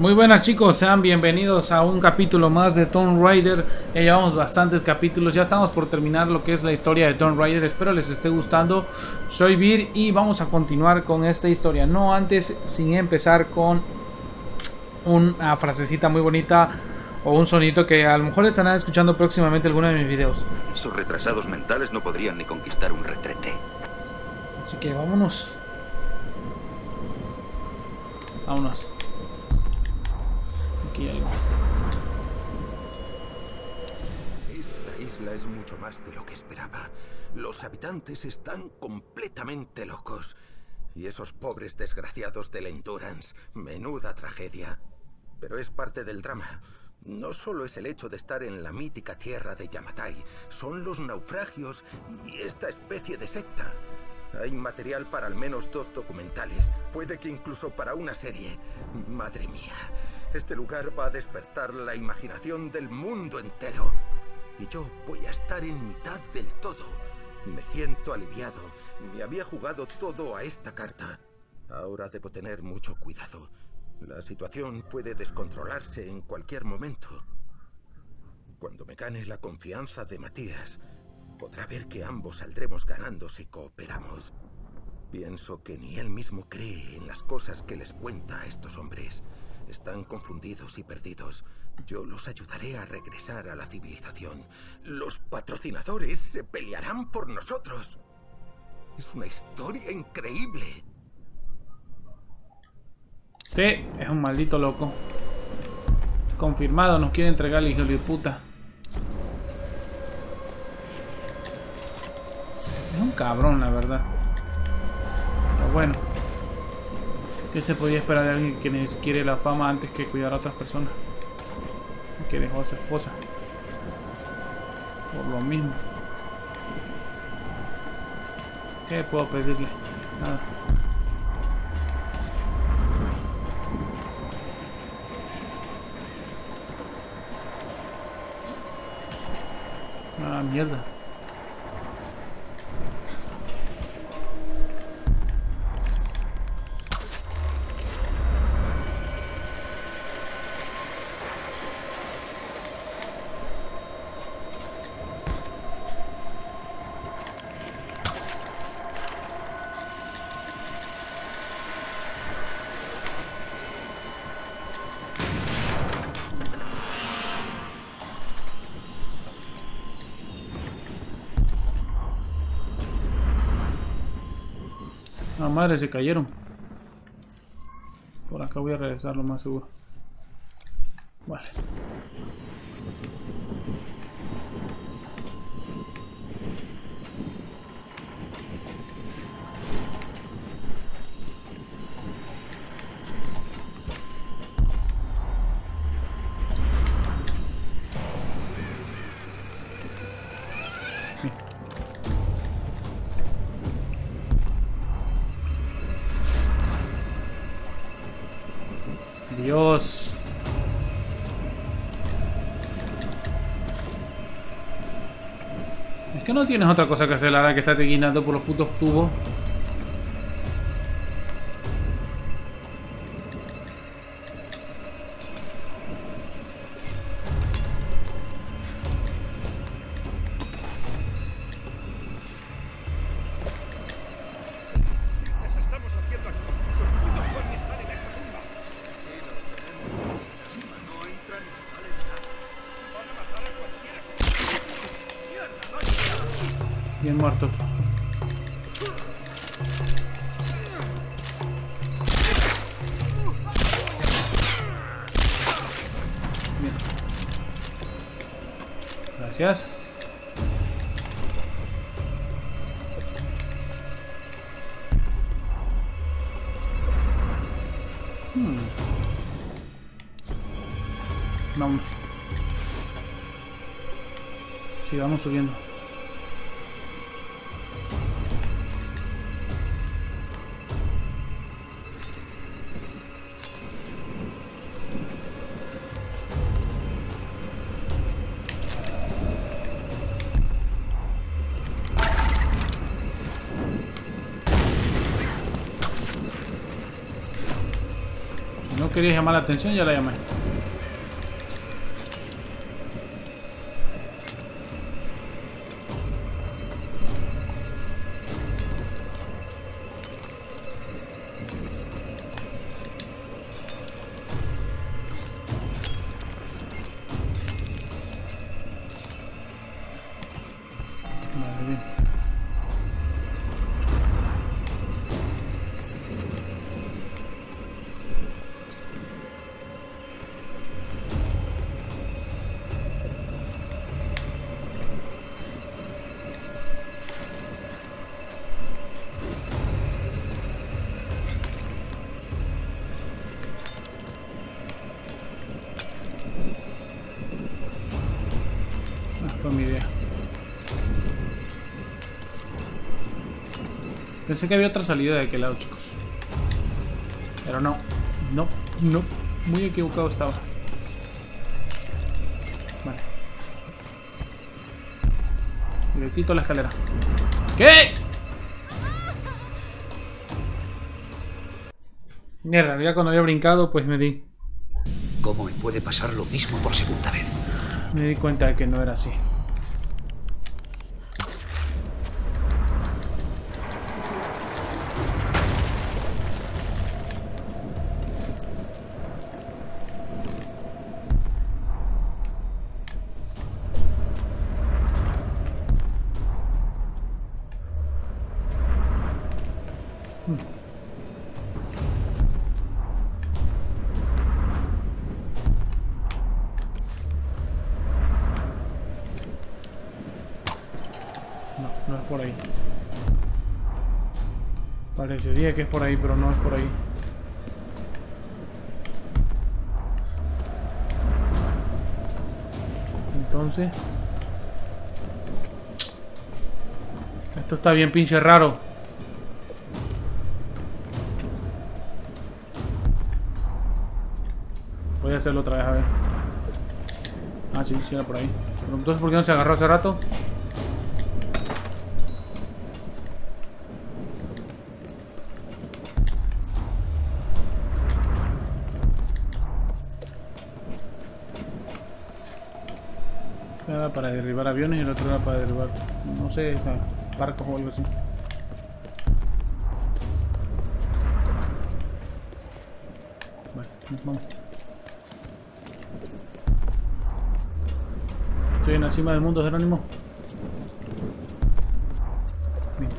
Muy buenas chicos, sean bienvenidos a un capítulo más de Tomb Raider. Ya llevamos bastantes capítulos, ya estamos por terminar lo que es la historia de Tomb Raider. Espero les esté gustando. Soy Vir y vamos a continuar con esta historia. No antes, sin empezar con una frasecita muy bonita o un sonito que a lo mejor estarán escuchando próximamente alguno de mis videos. Esos retrasados mentales no podrían ni conquistar un retrete. Así que vámonos. Vámonos. Aquí algo. Esta isla es mucho más de lo que esperaba. Los habitantes están completamente locos. Y esos pobres desgraciados del Endurance, menuda tragedia. Pero es parte del drama. No solo es el hecho de estar en la mítica tierra de Yamatai, son los naufragios y esta especie de secta. Hay material para al menos dos documentales, puede que incluso para una serie. Madre mía, este lugar va a despertar la imaginación del mundo entero. Y yo voy a estar en mitad del todo. Me siento aliviado. Me había jugado todo a esta carta. Ahora debo tener mucho cuidado. La situación puede descontrolarse en cualquier momento. Cuando me gane la confianza de Matías, podrá ver que ambos saldremos ganando si cooperamos. Pienso que ni él mismo cree en las cosas que les cuenta a estos hombres. Están confundidos y perdidos. Yo los ayudaré a regresar a la civilización. Los patrocinadores se pelearán por nosotros. Es una historia increíble. Sí, es un maldito loco. Confirmado, nos quiere entregar el hijo de puta. Es un cabrón, la verdad. Pero bueno. ¿Qué se podía esperar de alguien que quiere la fama antes que cuidar a otras personas? Que dejó a su esposa. Por lo mismo. ¿Qué puedo pedirle? Nada. Ah, mierda. Madre se cayeron. Por acá voy a regresar lo más seguro. Que no tienes otra cosa que hacer la hora que estás guinando por los putos tubos. Vaya! Bien muerto. Bien. Gracias. Hmm. Vamos. Sigamos subiendo. Ok. querías llamar la atención, ya la llamé. Pensé que había otra salida de aquel lado, chicos. Pero no. No, no. Muy equivocado estaba. Vale. Directito a la escalera. ¿Qué? Mierda, ya cuando había brincado, pues me di. ¿Cómo me puede pasar lo mismo por segunda vez? Me di cuenta de que no era así. No, no es por ahí. Parecería que es por ahí, pero no es por ahí. Entonces... Esto está bien pinche raro. Voy a hacerlo otra vez, a ver. Ah, sí, sí era por ahí. Pero entonces, ¿por qué no se agarró hace rato? Uno Era para derribar aviones y el otro era para derribar, no sé, barcos o algo así. Vale, vamos. Estoy en la cima del mundo, Jerónimo. Bien.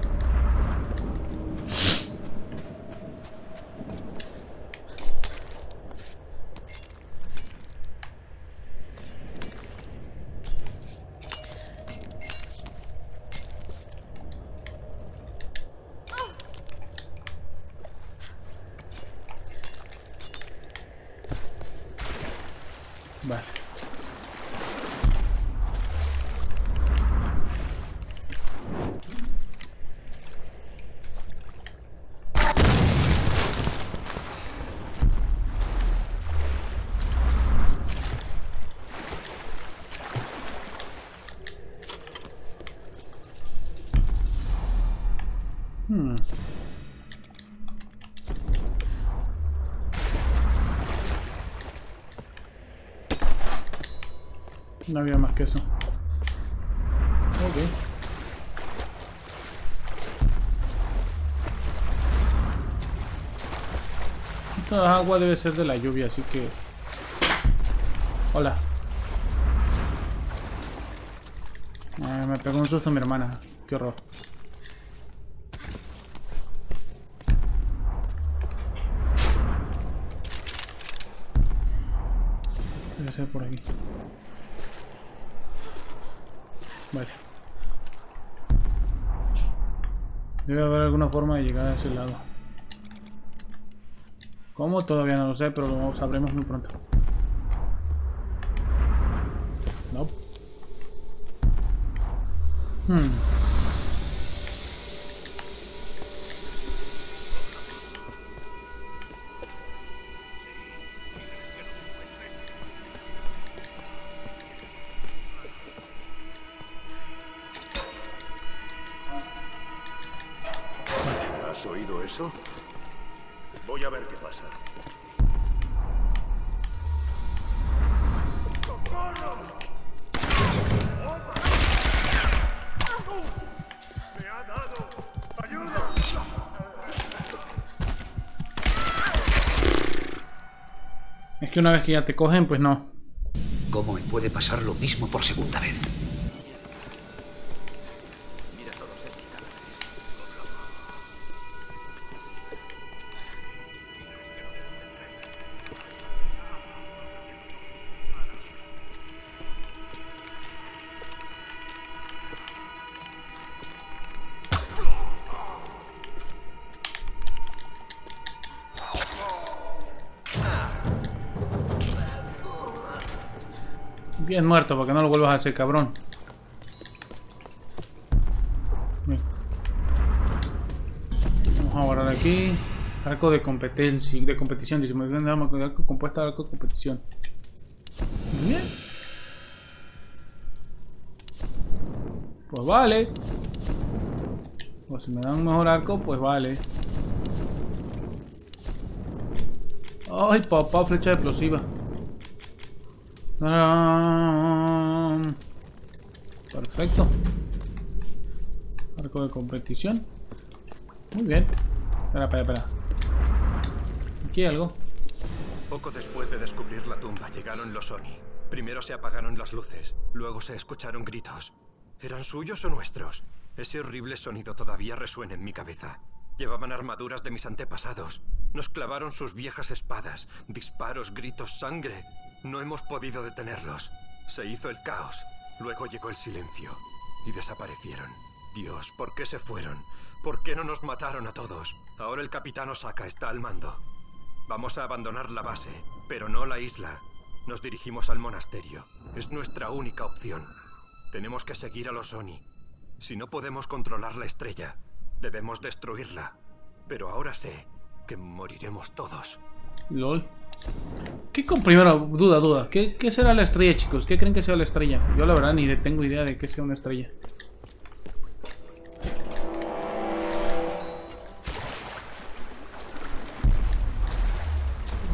Vale. Hmm. No había más que eso. Ok. Esta agua debe ser de la lluvia, así que... Hola. Eh, me pegó un susto mi hermana. Qué horror. Debe ser por aquí. Vale. Debe haber alguna forma de llegar a ese lado. ¿Cómo? Todavía no lo sé, pero lo sabremos muy pronto. No. Hmm. Una vez que ya te cogen, pues no. ¿Cómo me puede pasar lo mismo por segunda vez? Bien muerto, para que no lo vuelvas a hacer, cabrón. Vamos a guardar aquí. Arco de competencia, de competición, dice, me viene arma arco compuesta de arco de competición. Bien. Pues vale. Pues si me dan un mejor arco, pues vale. Ay, papá, flecha explosiva. Tarán. Perfecto. Arco de competición. Muy bien. Espera, espera, espera. Aquí hay algo. Poco después de descubrir la tumba llegaron los Oni. Primero se apagaron las luces, luego se escucharon gritos. ¿Eran suyos o nuestros? Ese horrible sonido todavía resuena en mi cabeza. Llevaban armaduras de mis antepasados. Nos clavaron sus viejas espadas. Disparos, gritos, sangre. No hemos podido detenerlos. Se hizo el caos. Luego llegó el silencio. Y desaparecieron. Dios, ¿por qué se fueron? ¿Por qué no nos mataron a todos? Ahora el capitán Osaka está al mando. Vamos a abandonar la base, pero no la isla. Nos dirigimos al monasterio. Es nuestra única opción. Tenemos que seguir a los Oni. Si no podemos controlar la estrella, debemos destruirla. Pero ahora sé que moriremos todos. LOL. ¿Qué con primero? Duda, duda. ¿Qué, ¿Qué será la estrella, chicos? ¿Qué creen que sea la estrella? Yo la verdad ni tengo idea de qué sea una estrella.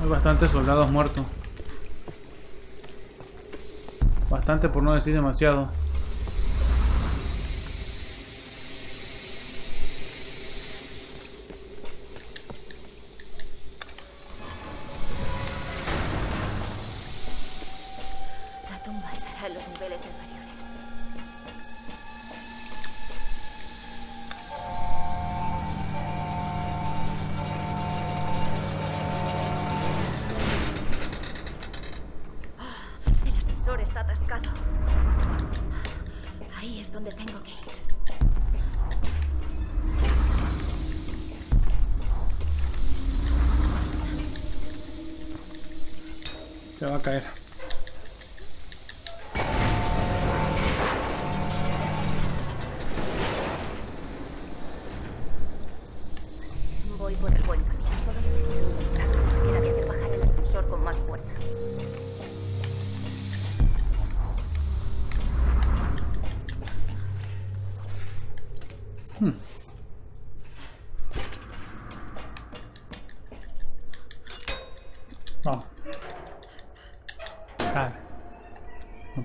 Hay bastantes soldados muertos. Bastante por no decir demasiado. Se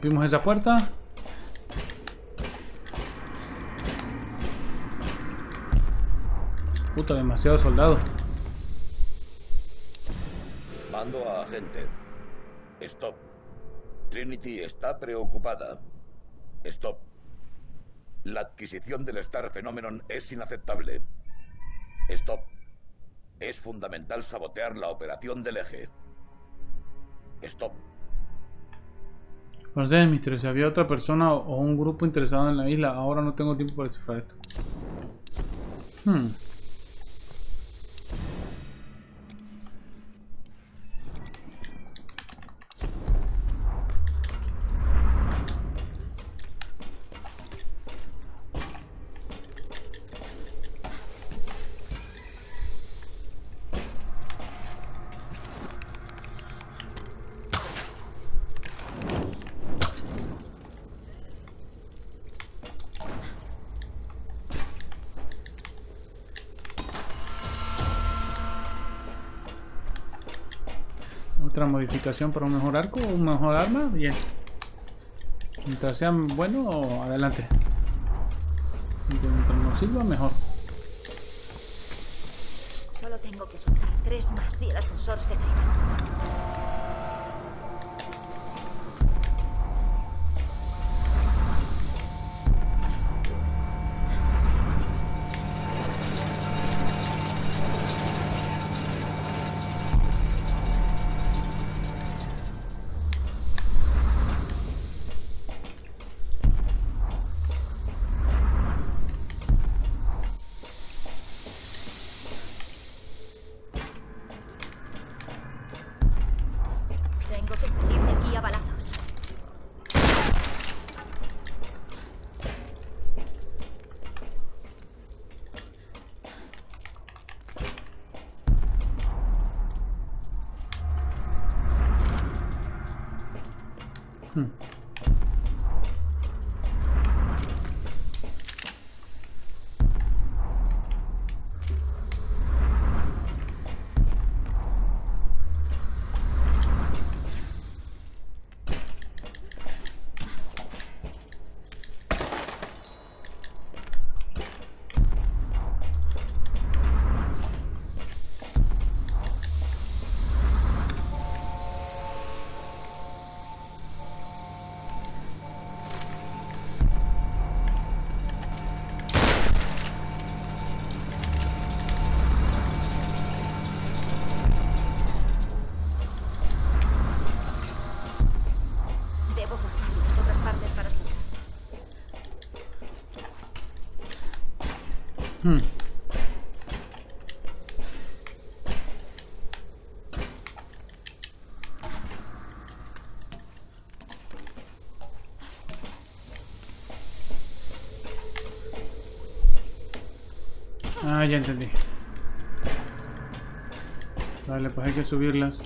Rompimos esa puerta. Puta, demasiado soldado. Mando a agente. Stop. Trinity está preocupada. Stop. La adquisición del Star Phenomenon es inaceptable. Stop. Es fundamental sabotear la operación del eje. Stop. Buenos días, mister. Si había otra persona o un grupo interesado en la isla, ahora no tengo tiempo para descifrar esto. Hmm. Modificación para un mejor arco un mejor arma. Bien. Mientras sean buenos, adelante. Mientras nos sirva, mejor. Solo tengo que soltar tres más y el ascensor se caerá. Ah, ya entendí. Vale, pues hay que subirlas.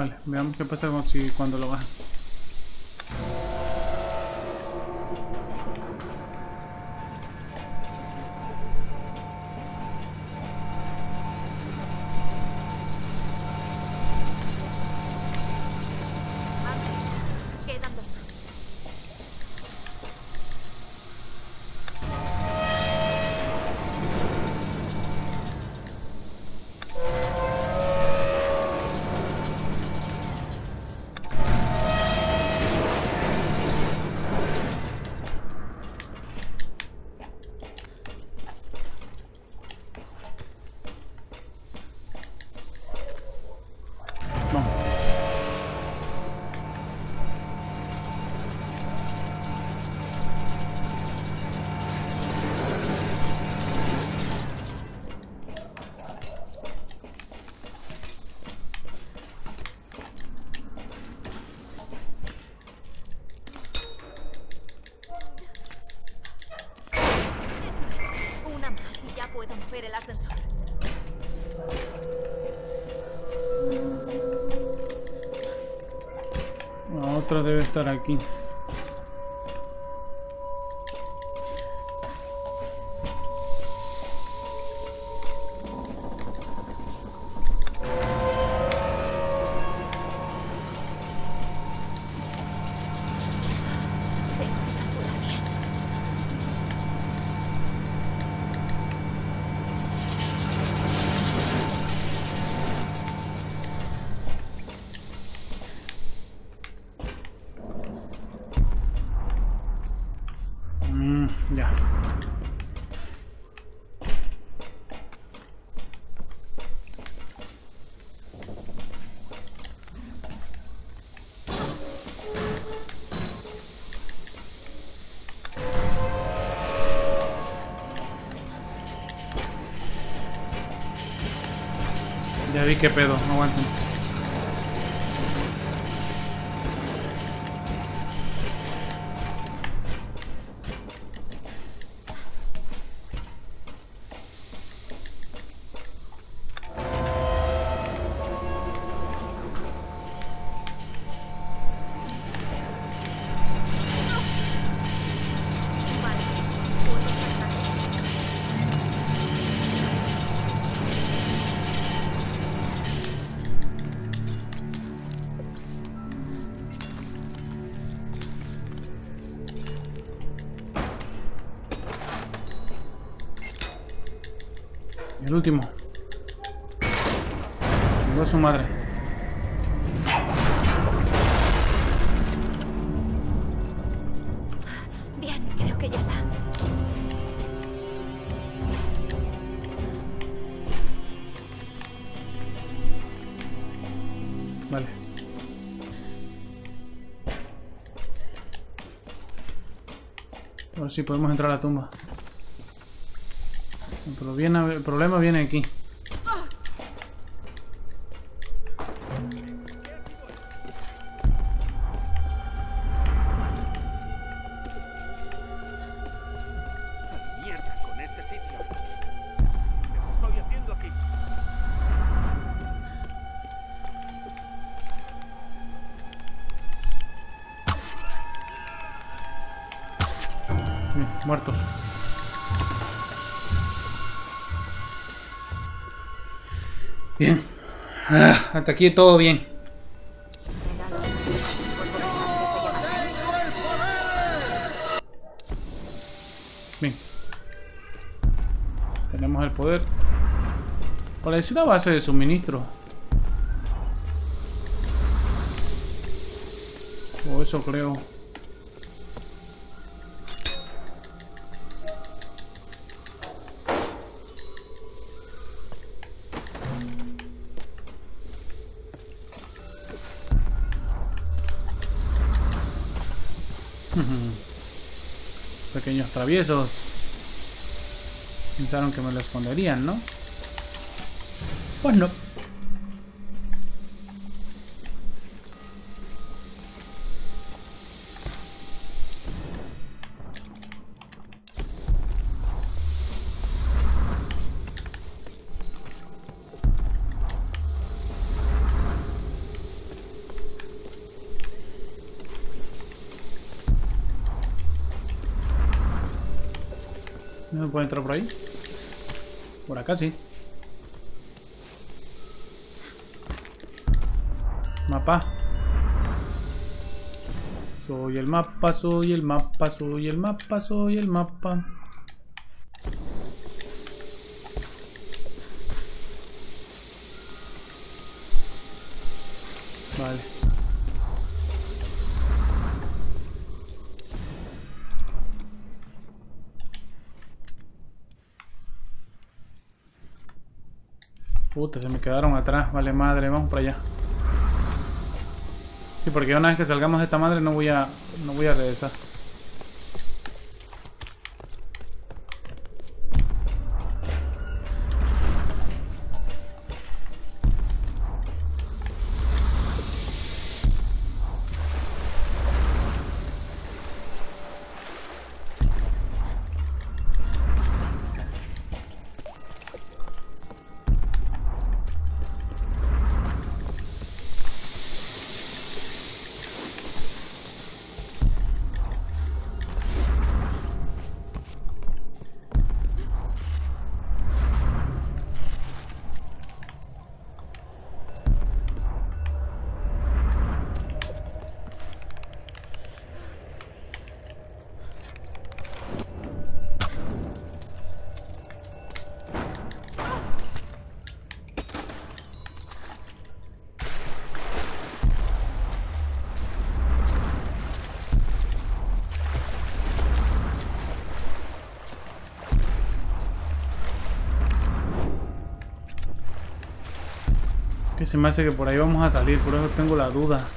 Vale, veamos qué pasa cuando lo bajan. Estar aquí. Qué pedo, aguanten. El Ahora sí podemos entrar a la tumba. El problema viene aquí. Hasta aquí todo bien. Bien. Tenemos el poder. Parece una base de suministro. O eso creo. Pequeños traviesos. Pensaron que me lo esconderían, ¿no? Pues no. ¿No Sí. Mapa. Soy el mapa, soy el mapa, soy el mapa, soy el mapa. Se me quedaron atrás. Vale, madre, vamos para allá. Sí, porque una vez que salgamos de esta madre no voy a no voy a regresar. Que se me hace que por ahí vamos a salir, por eso tengo la duda.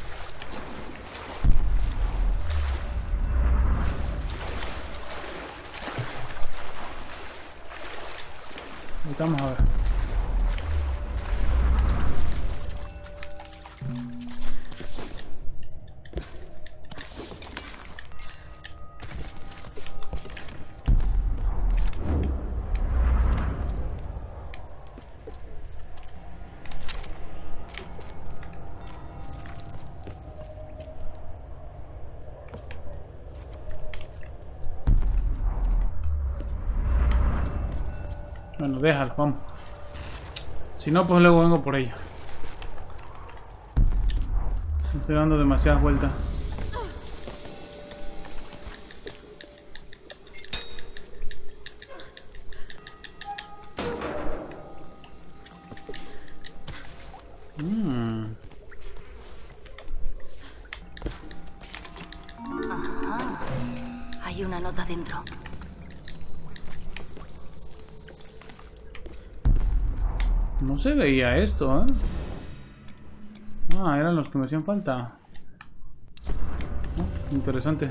Vamos a ver. Déjalo, vamos. Si no, pues luego vengo por ella. Estoy dando demasiadas vueltas. Veía esto, ¿eh? Ah, eran los que me hacían falta. Oh, interesante.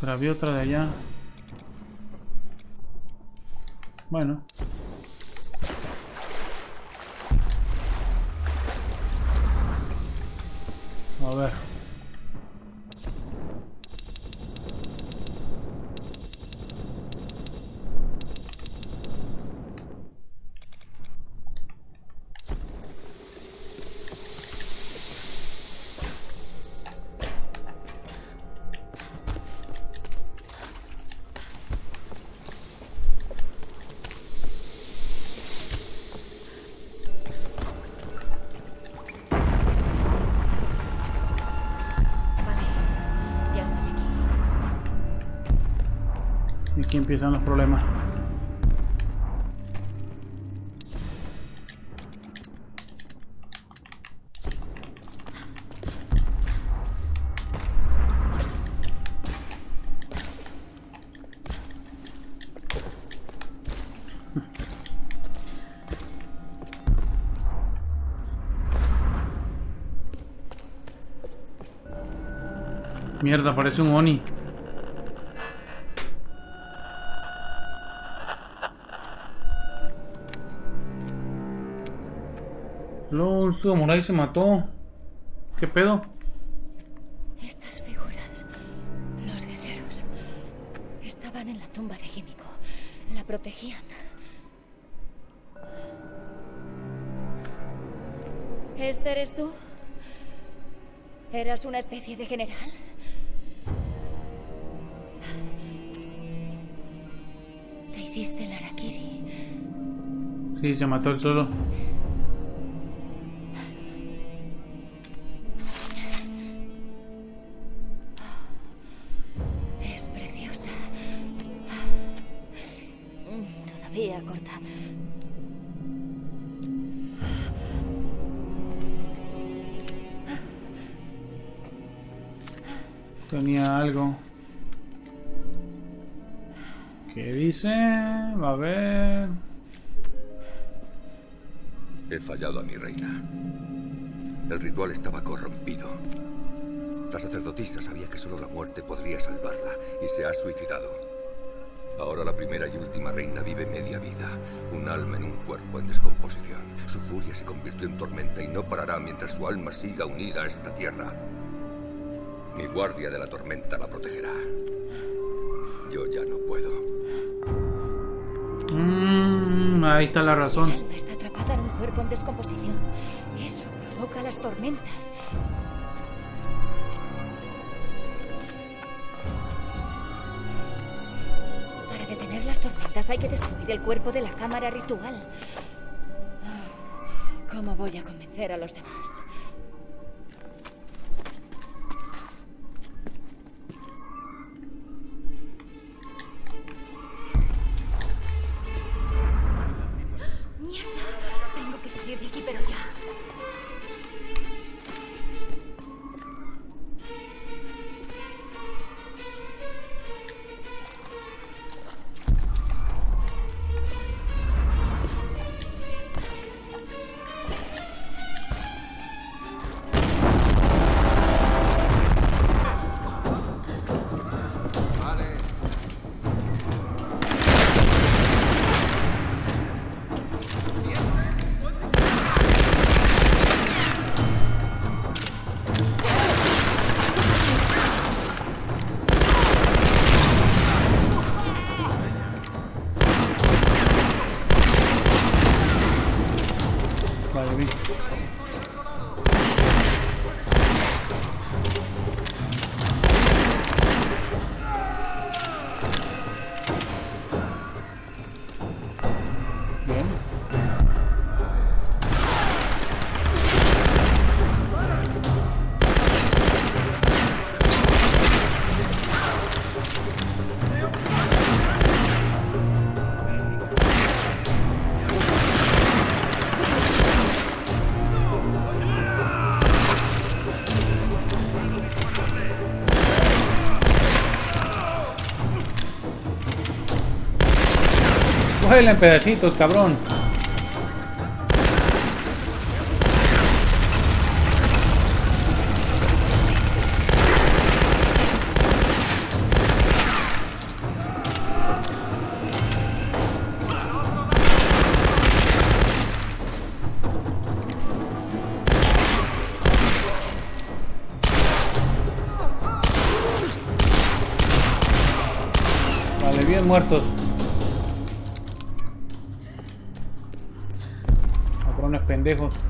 Pero había otra de allá. Bueno. A ver. Empiezan los problemas. Mierda, parece un Oni. Samurai se mató. ¿Qué pedo? Estas figuras, los guerreros, estaban en la tumba de Himiko. La protegían. ¿Este eres tú? ¿Eras una especie de general? Te hiciste el Arakiri. Sí, se mató él solo. Que solo la muerte podría salvarla y se ha suicidado. Ahora la primera y última reina vive media vida, un alma en un cuerpo en descomposición. Su furia se convirtió en tormenta y no parará mientras su alma siga unida a esta tierra. Mi guardia de la tormenta la protegerá. Yo ya no puedo. Mm, ahí está la razón. El alma está atrapada en un cuerpo en descomposición. Eso provoca las tormentas. Hay que destruir el cuerpo de la cámara ritual. Ah, ¿Cómo voy a convencer a los demás? Cógela en pedacitos, cabrón. Vale, bien muertos. Cabrones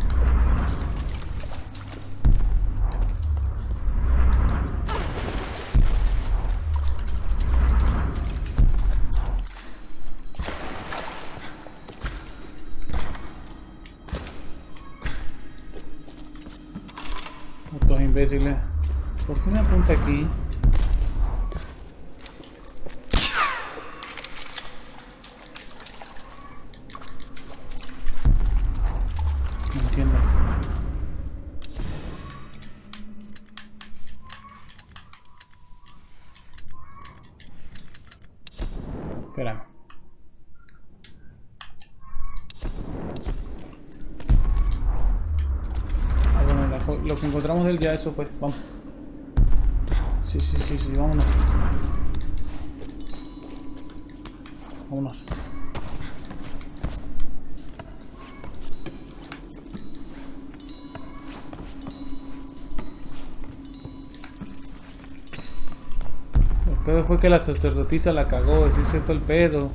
eso fue. Vamos. Sí, sí, sí, sí, vámonos. Vámonos. El pedo fue que la sacerdotisa la cagó, ese ese fue el pedo.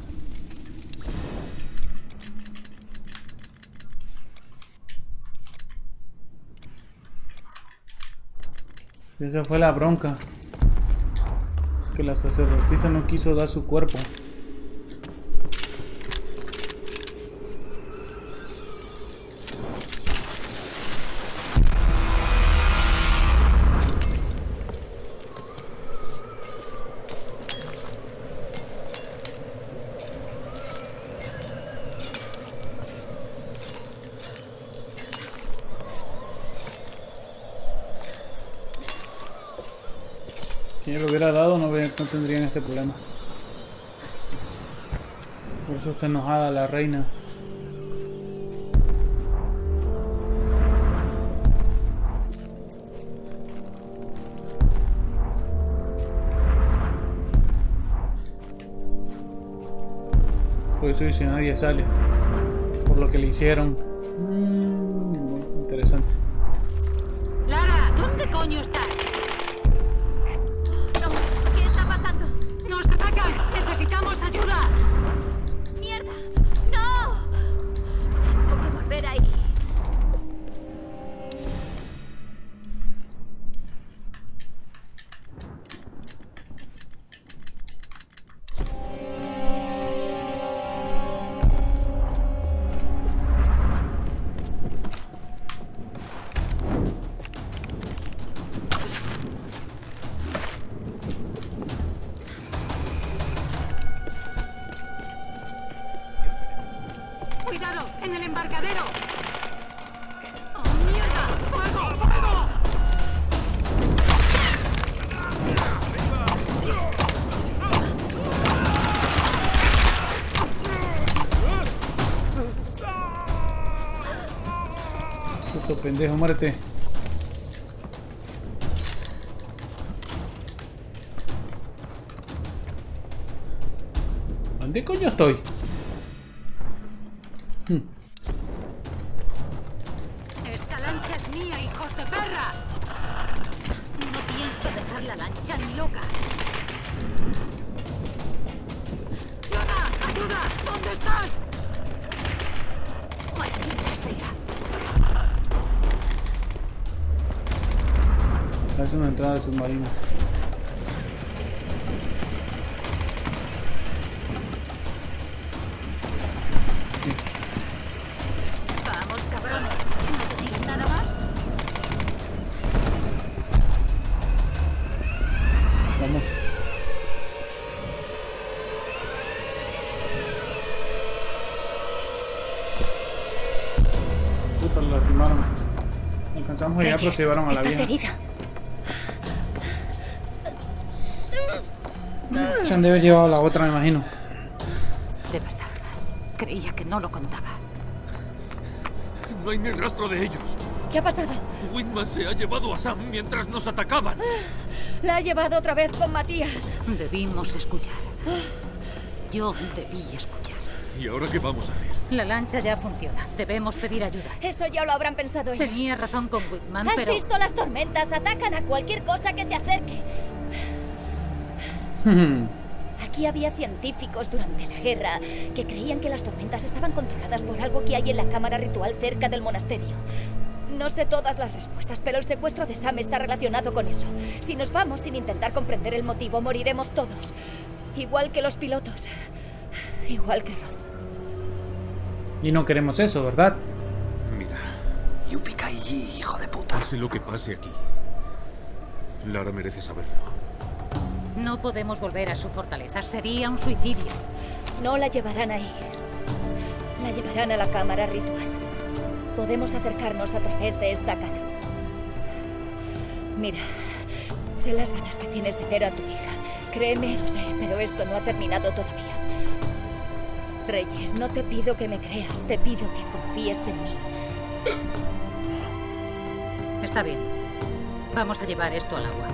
Esa fue la bronca. Que la sacerdotisa no quiso dar su cuerpo. Tendrían este problema. Por eso está enojada la reina. Por eso dice nadie sale. Por lo que le hicieron. Pendejo, muérete. ¿Dónde coño estoy? Hmm, ¡Esta lancha es mía, hijos de perra! No pienso dejar la lancha ni loca. Nada más? Vamos. Puta, lo lastimaron. Alcanzamos pero se llevaron a la ¿Estás vieja. herida? Se han de haber llevado a la otra, me imagino. De verdad. Creía que no lo contaba. No hay ni rastro de ellos. ¿Qué ha pasado? Whitman se ha llevado a Sam mientras nos atacaban. La ha llevado otra vez con Matías. Debimos escuchar. Yo debí escuchar. ¿Y ahora qué vamos a hacer? La lancha ya funciona. Debemos pedir ayuda. Eso ya lo habrán pensado ellos. Tenía razón con Whitman, ¿Has pero... visto las tormentas? Atacan a cualquier cosa que se acerque. Aquí había científicos durante la guerra que creían que las tormentas estaban controladas por algo que hay en la cámara ritual cerca del monasterio. No sé todas las respuestas, pero el secuestro de Sam está relacionado con eso. Si nos vamos sin intentar comprender el motivo, moriremos todos. Igual que los pilotos. Igual que Rod. Y no queremos eso, ¿verdad? Mira, Yupikai, hijo de puta. pase lo que pase aquí. Lara merece saberlo. No podemos volver a su fortaleza. Sería un suicidio. No la llevarán ahí. La llevarán a la cámara ritual. Podemos acercarnos a través de esta cala. Mira, sé las ganas que tienes de ver a tu hija. Créeme, lo sé, pero esto no ha terminado todavía. Reyes, no te pido que me creas, te pido que confíes en mí. Está bien. Vamos a llevar esto al agua.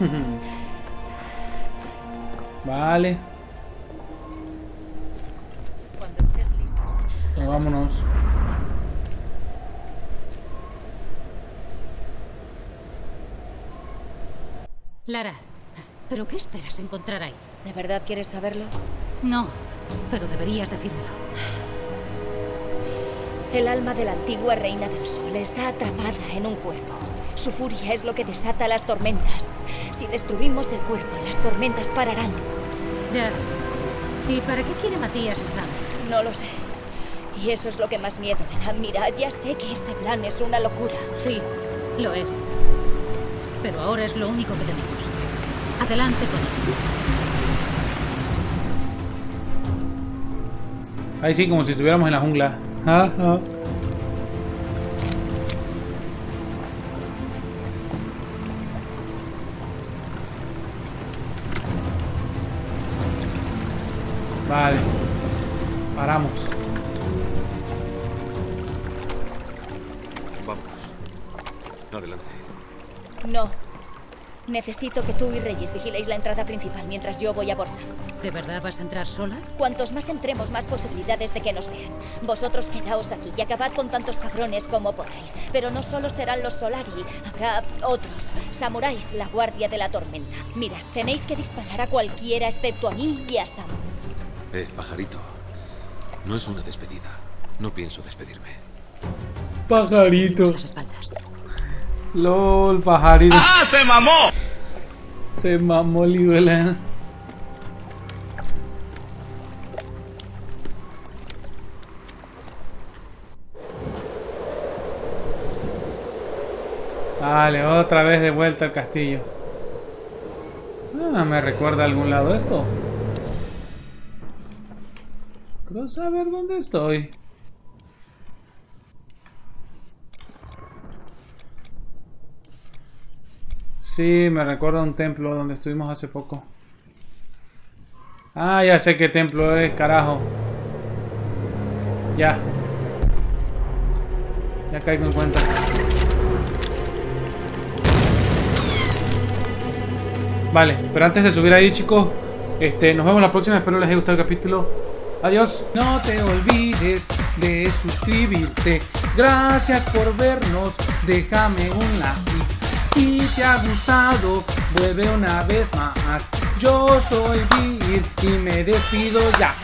Vale, Cuando estés listo. pues vámonos. Lara, ¿pero qué esperas encontrar ahí? ¿De verdad quieres saberlo? No, pero deberías decírmelo. El alma de la antigua reina del sol está atrapada en un cuerpo. Su furia es lo que desata las tormentas. Si destruimos el cuerpo, las tormentas pararán. Ya. ¿Y para qué quiere Matías y Sam? No lo sé. Y eso es lo que más miedo me da. Mira, ya sé que este plan es una locura. Sí, lo es. Pero ahora es lo único que tenemos. Adelante con él. Ahí sí, como si estuviéramos en la jungla. Ah, ah. Vale. Paramos. Vámonos. Adelante. No. Necesito que tú y Reyes vigiléis la entrada principal mientras yo voy a Borsa. ¿De verdad vas a entrar sola? Cuantos más entremos, más posibilidades de que nos vean. Vosotros quedaos aquí y acabad con tantos cabrones como podáis. Pero no solo serán los Solari, habrá otros. Samuráis, la guardia de la tormenta. Mira, tenéis que disparar a cualquiera excepto a mí y a Sam. Eh, pajarito. No es una despedida. No pienso despedirme. Pajarito. LOL, pajarito. ¡Ah, se mamó! Se mamó, Libuela. Vale, otra vez de vuelta al castillo. Ah, me recuerda a algún lado esto. Saber dónde estoy. Sí, me recuerda un templo donde estuvimos hace poco. Ah, ya sé qué templo es, carajo. Ya. Ya caigo en cuenta. Vale, pero antes de subir ahí, chicos, este, nos vemos la próxima. Espero les haya gustado el capítulo. Adiós. No te olvides de suscribirte. Gracias por vernos. Déjame un like. Si te ha gustado, vuelve una vez más. Yo soy Vir y me despido ya.